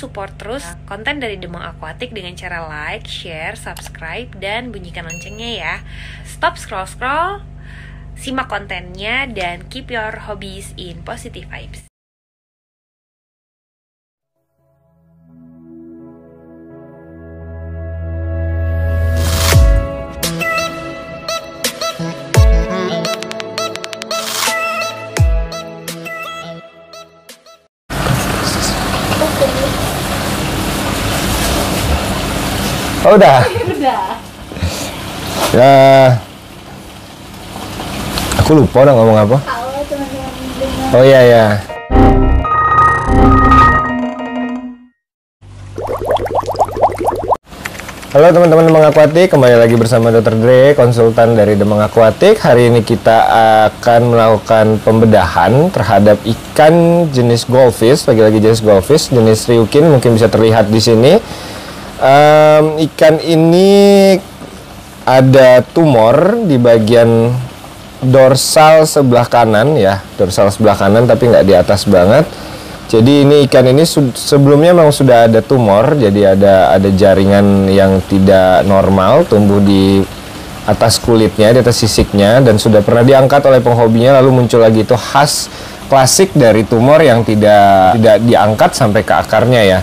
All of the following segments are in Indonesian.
Support terus konten dari Demang Aquatic dengan cara like, share, subscribe, dan bunyikan loncengnya ya. Stop scroll-scroll, simak kontennya, dan keep your hobbies in positive vibes. Oh udah. Udah. Ya. Aku lupa udah ngomong apa. Halo teman-teman dengan Oh iya ya. Halo teman-teman Demang Aquatic, kembali lagi bersama Dr. Dre, konsultan dari Demang Aquatic. Hari ini kita akan melakukan pembedahan terhadap ikan jenis goldfish, lagi-lagi jenis goldfish, jenis ryukin, mungkin bisa terlihat di sini. Em, ikan ini ada tumor di bagian dorsal sebelah kanan ya, dorsal sebelah kanan tapi nggak di atas banget. Jadi ini ikan ini sebelumnya memang sudah ada tumor, jadi ada ada jaringan yang tidak normal tumbuh di atas kulitnya, di atas sisiknya dan sudah pernah diangkat oleh penghobinya lalu muncul lagi itu khas klasik dari tumor yang tidak tidak diangkat sampai ke akarnya ya.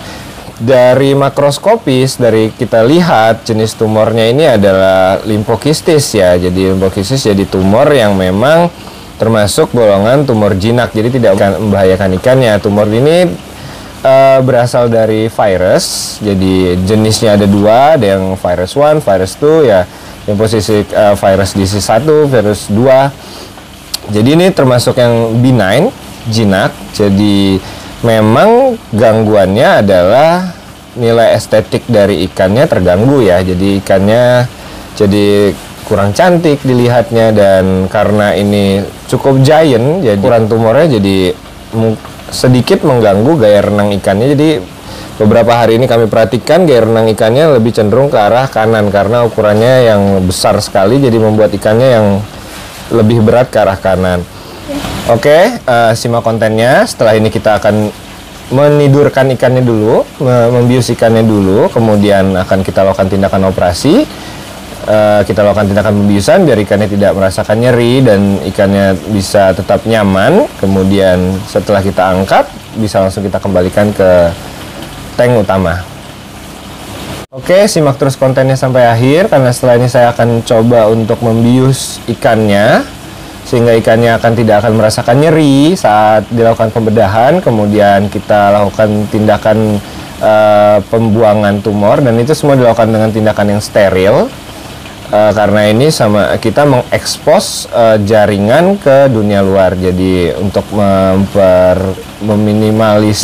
Dari makroskopis dari kita lihat jenis tumornya ini adalah limfokistis ya. Jadi limfokistis jadi tumor yang memang termasuk golongan tumor jinak. Jadi tidak akan membahayakan ikannya. Tumor ini eh, berasal dari virus. Jadi jenisnya ada dua, ada yang virus 1, virus 2 ya. Yang posisi eh, virus disease 1, virus 2. Jadi ini termasuk yang benign, jinak. Jadi memang gangguannya adalah nilai estetik dari ikannya terganggu ya. Jadi ikannya jadi kurang cantik dilihatnya dan karena ini cukup giant jadi ukuran tumornya jadi sedikit mengganggu gaya renang ikannya jadi beberapa hari ini kami perhatikan gaya renang ikannya lebih cenderung ke arah kanan karena ukurannya yang besar sekali jadi membuat ikannya yang lebih berat ke arah kanan Oke, eh, simak kontennya. Setelah ini kita akan menidurkan ikannya dulu, me- membius ikannya dulu, kemudian akan kita lakukan tindakan operasi. Eh, kita lakukan tindakan pembiusan biar ikannya tidak merasakan nyeri dan ikannya bisa tetap nyaman. Kemudian setelah kita angkat, bisa langsung kita kembalikan ke tank utama. Oke, simak terus kontennya sampai akhir karena setelah ini saya akan coba untuk membius ikannya sehingga ikannya akan tidak akan merasakan nyeri saat dilakukan pembedahan. Kemudian kita lakukan tindakan eh, pembuangan tumor dan itu semua dilakukan dengan tindakan yang steril. Eh, karena ini sama kita mengekspos eh, jaringan ke dunia luar. Jadi untuk memper meminimalis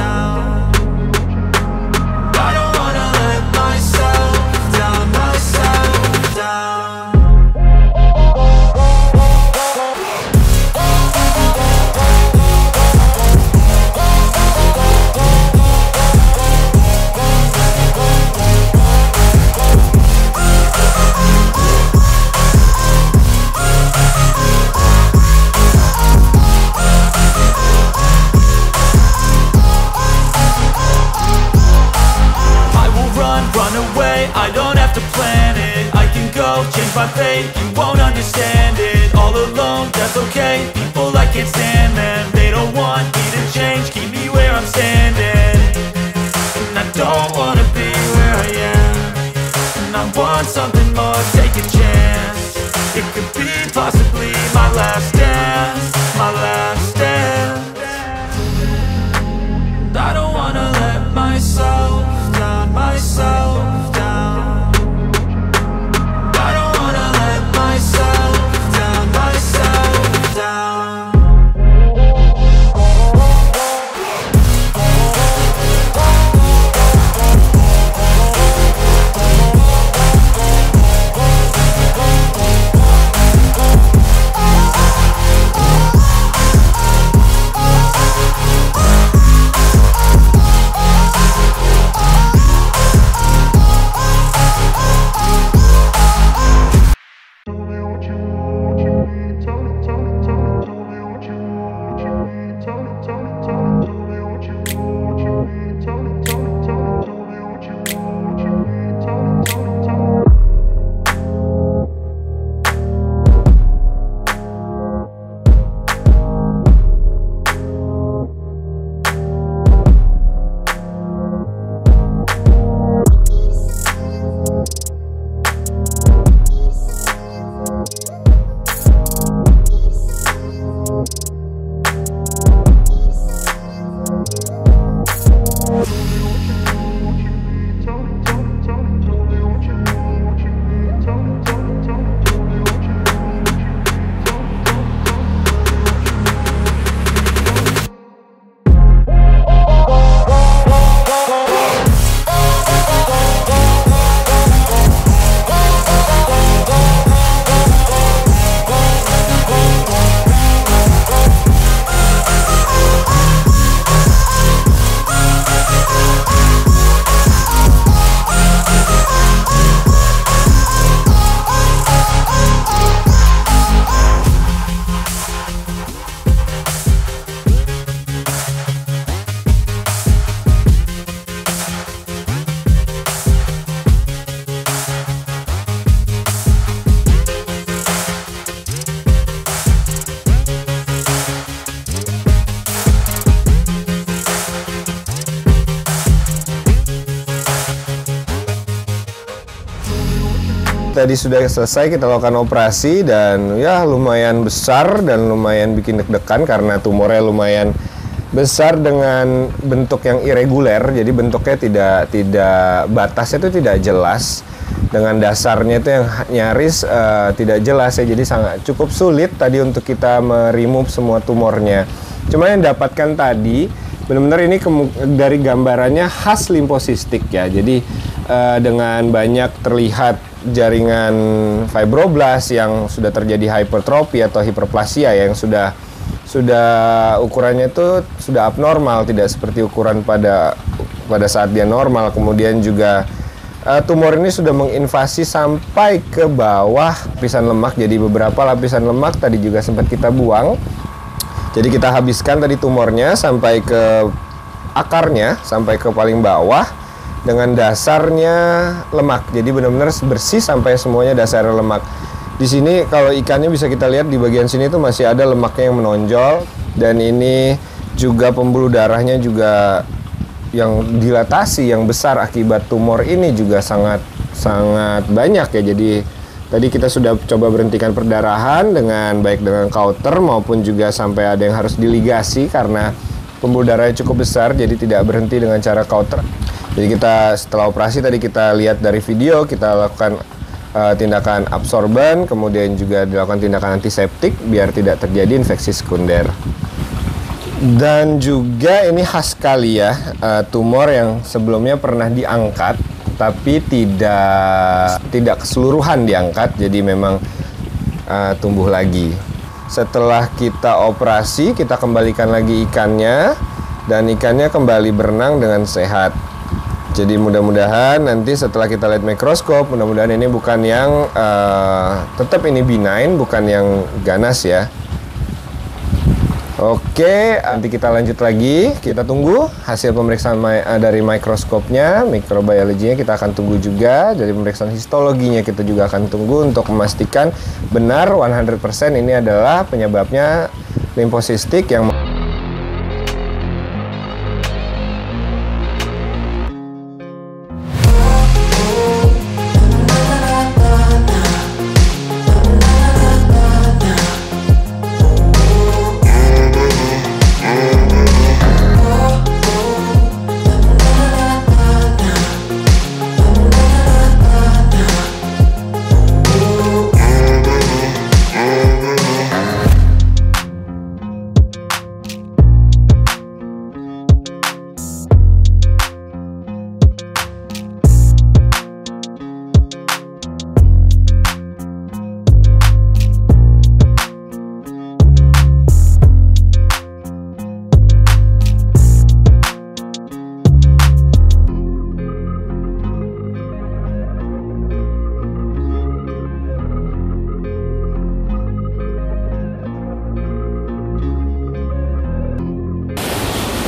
Want something Tadi sudah selesai kita lakukan operasi dan ya lumayan besar dan lumayan bikin deg-degan karena tumornya lumayan besar dengan bentuk yang irreguler. Jadi bentuknya tidak tidak batasnya itu tidak jelas dengan dasarnya itu yang nyaris eh, tidak jelas ya. Jadi sangat cukup sulit tadi untuk kita meremove semua tumornya. Cuma yang dapatkan tadi benar-benar ini dari gambarannya khas limfosistik ya. Jadi eh, dengan banyak terlihat jaringan fibroblast yang sudah terjadi hipertrofi atau hiperplasia yang sudah sudah ukurannya itu sudah abnormal tidak seperti ukuran pada pada saat dia normal. Kemudian juga eh, tumor ini sudah menginvasi sampai ke bawah lapisan lemak. Jadi beberapa lapisan lemak tadi juga sempat kita buang. Jadi kita habiskan tadi tumornya sampai ke akarnya sampai ke paling bawah dengan dasarnya lemak. Jadi benar-benar bersih sampai semuanya dasarnya lemak. Di sini kalau ikannya bisa kita lihat di bagian sini itu masih ada lemaknya yang menonjol dan ini juga pembuluh darahnya juga yang dilatasi yang besar akibat tumor ini juga sangat sangat banyak ya. Jadi tadi kita sudah coba berhentikan perdarahan dengan baik dengan kauter maupun juga sampai ada yang harus diligasi karena pembuluh darahnya cukup besar jadi tidak berhenti dengan cara kauter. Jadi kita setelah operasi tadi kita lihat dari video kita lakukan uh, tindakan absorban kemudian juga dilakukan tindakan antiseptik biar tidak terjadi infeksi sekunder. Dan juga ini khas sekali ya uh, tumor yang sebelumnya pernah diangkat tapi tidak tidak keseluruhan diangkat jadi memang uh, tumbuh lagi. Setelah kita operasi kita kembalikan lagi ikannya dan ikannya kembali berenang dengan sehat. Jadi mudah-mudahan nanti setelah kita lihat mikroskop, mudah-mudahan ini bukan yang uh, tetap ini benign, bukan yang ganas ya. Oke, nanti kita lanjut lagi. Kita tunggu hasil pemeriksaan eh, dari mikroskopnya, mikrobiologinya kita akan tunggu juga. Dari pemeriksaan histologinya kita juga akan tunggu untuk memastikan benar 100% ini adalah penyebabnya limfosistik yang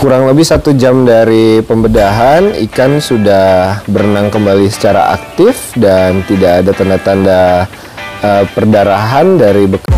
Kurang lebih satu jam dari pembedahan, ikan sudah berenang kembali secara aktif dan tidak ada tanda-tanda eh, perdarahan dari bekas